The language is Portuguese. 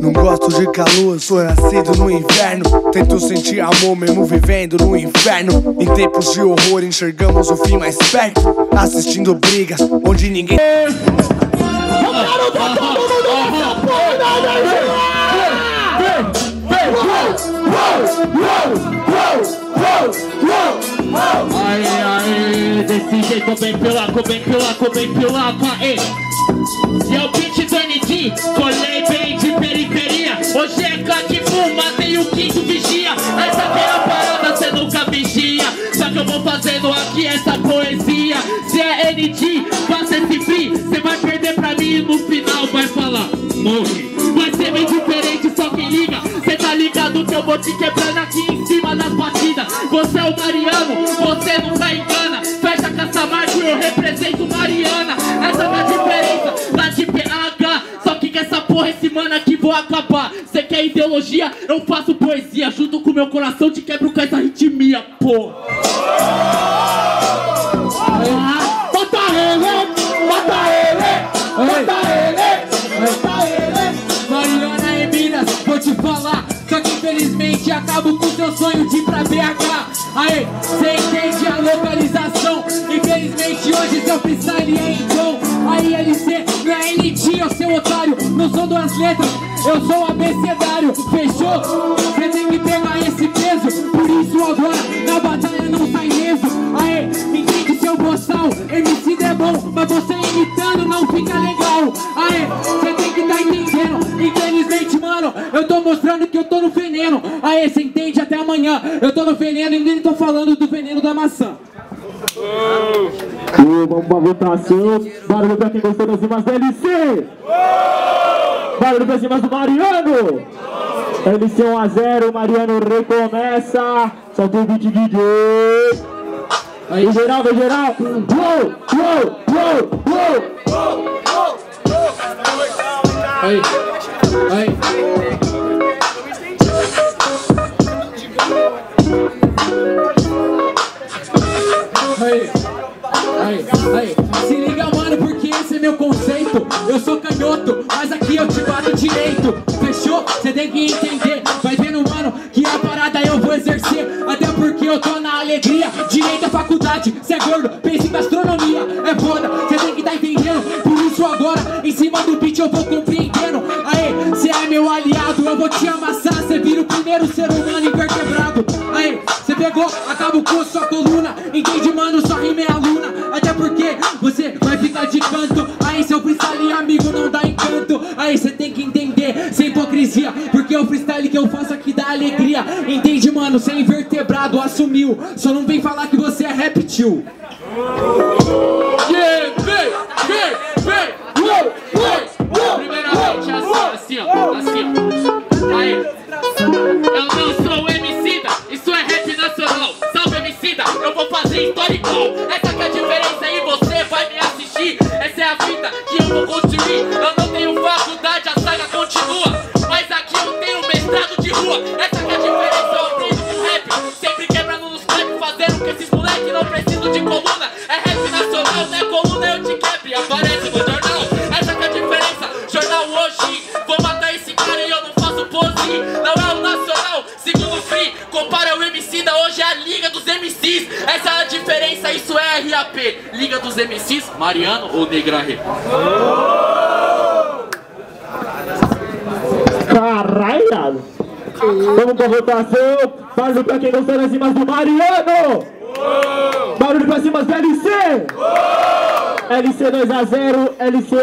Não gosto de calor, sou nascido no inverno. Tento sentir amor mesmo vivendo no inferno. Em tempos de horror, enxergamos o fim mais perto. Assistindo brigas onde ninguém. Aí, aí, desse jeito bem pilaco, bem pilaco, bem pilaco, aí E é o beat do ND, colei bem de aqui essa poesia. Se é ND, faça esse free Cê vai perder pra mim e no final vai falar Morre. Vai ser bem diferente, só que liga. Cê tá ligado que eu vou te quebrando aqui em cima das batidas. Você é o Mariano, você não tá engana Fecha com essa marca eu represento Mariana. Essa é a diferença lá de PH Só que com essa porra esse vou acabar. Cê quer ideologia? Eu faço poesia Junto com meu coração te quebro com essa ritmia, porra Ah, Bota ele, bota ele, bota ele, bota ele. Mariana e Minas, vou te falar Só que infelizmente acabo com seu sonho de ir pra BH Aê, cê entende a localização? Infelizmente hoje seu freestyle é em eu seu otário Não sou duas letras, eu sou abecedário. Fechou? Cê tem que pegar esse peso. Por isso agora, na batalha não sai mesmo Aê, entende seu boçal MC é bom, mas você imitando não fica legal. Aê, cê tem que tá entendendo. Infelizmente, mano, eu tô mostrando que eu tô no veneno. Aê, cê entende? Até amanhã. Eu tô no veneno e nem tô falando do veneno da maçã Vamos pra votação. Barulho pra quem gostou das rimas DLC. Barulho pra cima do Mariano. LC 1 a 0, Mariano recomeça. Solta o beat DJ. Aí, geral, vai geral. Uou, uou, uou, uou. Aí, aí Aí, aí, aí. Se liga, mano, porque esse é meu conceito. Eu sou canhoto, mas aqui eu te bato direito. Fechou? Cê tem que entender. Vai vendo, mano, que a parada eu vou exercer. Até porque eu tô na alegria. Direito à faculdade, cê é gordo, pensa em gastronomia. É foda, cê tem que tá entendendo. Por isso agora, em cima do beat eu vou compreendendo. Porque o freestyle que eu faço aqui dá alegria. Entende, mano, cê é invertebrado, assumiu. Só não vem falar que você é reptil. Yeah, vem, vem, vem, uou, uou, Primeiramente, assim, assim, ó, assim, ó. Aí, eu não sou emicida, isso é rap nacional. Salve emicida, eu vou fazer história igual. Compara o MC da hoje é a Liga dos MCs. Essa é a diferença, isso é RAP. Liga dos MCs, Mariano ou Negra Rê? Caralho! Vamos pra votação. Barulho pra quem gostou das rimas do Mariano. Barulho pra cima do LC. LC 2 a 0, LC